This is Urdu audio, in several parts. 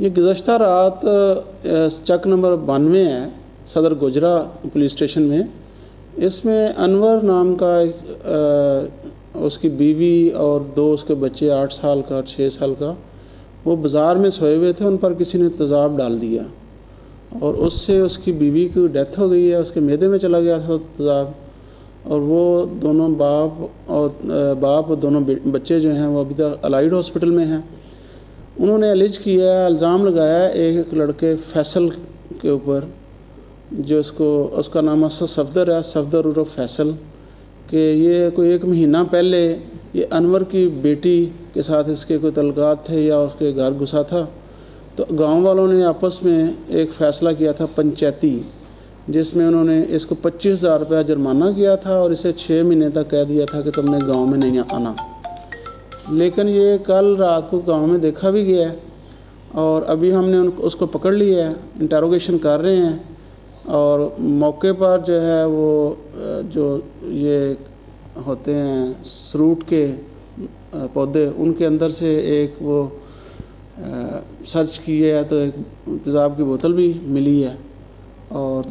یہ گزشتہ رات چک نمبر بانوے ہے، صدر گجرا پولیس اسٹیشن میں۔ اس میں انور نام کا ایک اس کی بیوی اور دو اس کے بچے آٹھ سال کا چھ سال کا، وہ بازار میں سوئے ہوئے تھے، ان پر کسی نے تیزاب ڈال دیا۔ اور اس سے اس کی بیوی کی ڈیتھ ہو گئی ہے، اس کے میدے میں چلا گیا تھا تیزاب اور وہ دونوں باپ اور باپ اور دونوں بچے جو ہیں، وہ ابھی تک الائڈ ہاسپٹل میں ہیں۔ انہوں نے الج کیا، الزام لگایا ہے ایک لڑکے فیصل کے اوپر، جو اس کو، اس کا نام صفدر ہے، صفدر عرف فیصل، کہ یہ کوئی ایک مہینہ پہلے یہ انور کی بیٹی کے ساتھ اس کے کوئی تعلقات تھے یا اس کے گھر گھسا تھا۔ تو گاؤں والوں نے آپس میں ایک فیصلہ کیا تھا پنچایتی، جس میں انہوں نے اس کو پچیس ہزار روپیہ جرمانہ کیا تھا اور اسے چھ مہینے تک کہہ دیا تھا کہ تم نے گاؤں میں نہیں آنا۔ لیکن یہ کل رات کو گاؤں میں دیکھا بھی گیا ہے اور ابھی ہم نے ان اس کو پکڑ لیا ہے انٹروگیشن کر رہے ہیں اور موقع پر جو ہے وہ جو یہ ہوتے ہیں سروٹ کے پودے، ان کے اندر سے ایک وہ سرچ کیے ہے تو ایک تیزاب کی بوتل بھی ملی ہے اور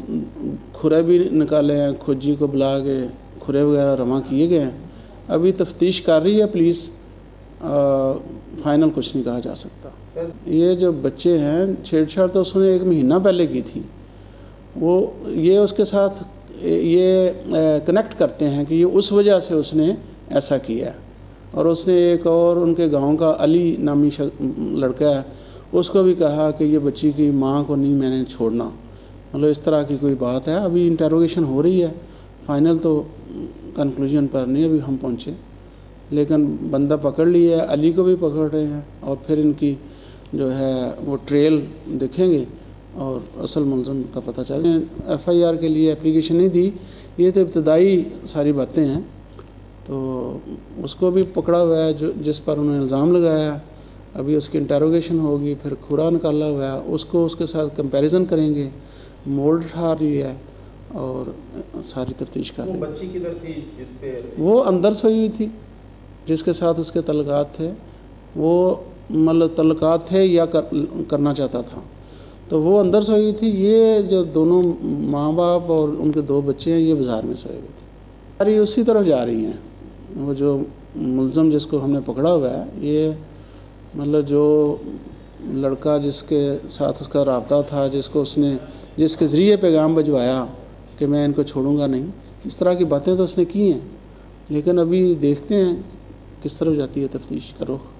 کھرے بھی نکالے ہیں، کھجی کو بلا کے کھرے وغیرہ رواں کیے گئے ہیں۔ ابھی تفتیش کر رہی ہے پولیس۔ فائنل کچھ نہیں کہا جا سکتا۔ یہ جو بچے ہیں چھیڑ چھاڑ تو اس نے ایک مہینہ پہلے کی تھی۔ وہ یہ اس کے ساتھ، یہ کنیکٹ کرتے ہیں کہ یہ اس وجہ سے اس نے ایسا کیا۔ ہے اور اس نے ایک اور ان کے گاؤں کا علی نامی لڑکا ہے، اس کو بھی کہا کہ یہ بچی کی ماں کو نہیں میں نے چھوڑنا۔ مطلب اس طرح کی کوئی بات ہے؟ ابھی انٹروگیشن ہو رہی ہے۔ فائنل تو کنکلوژن پر نہیں، ابھی ہم پہنچے۔ لیکن بندہ پکڑ لیا ہے علی کو بھی پکڑ رہے ہیں اور پھر ان کی جو ہے وہ ٹریل دیکھیں گے اور اصل ملزم کا پتہ چل ایف آئی آر کے لیے اپلیکیشن نہیں دی یہ تو ابتدائی ساری باتیں ہیں۔ تو اس کو بھی پکڑا ہوا ہے جو جس پر انہوں نے الزام لگایا ابھی اس کی انٹروگیشن ہوگی پھر کھورا نکالا ہوا ہے۔ اس کو اس کے ساتھ کمپیریزن کریں گے۔ مولڈ اٹھا رہی ہے اور ساری تفتیش کر رہی ہے وہ اندر سوئی ہوئی تھی۔ جس کے ساتھ اس کے تعلقات تھے، وہ مطلب تعلقات تھے یا کرنا چاہتا تھا۔ تو وہ اندر سوئی ہوئی تھی، یہ جو دونوں ماں باپ اور ان کے دو بچے ہیں، یہ بازار میں سوئے ہوئے تھے۔ ساری اسی طرف جا رہی ہیں۔ وہ جو ملزم جس کو ہم نے پکڑا ہوا ہے، یہ مطلب جو لڑکا جس کے ساتھ اس کا رابطہ تھا، جس کو اس نے، جس کے ذریعے پیغام بھجوایا کہ میں ان کو چھوڑوں گا نہیں، اس طرح کی باتیں تو اس نے کی ہیں۔ لیکن ابھی دیکھتے ہیں کس طرف جاتی ہے تفتیش کا رخ؟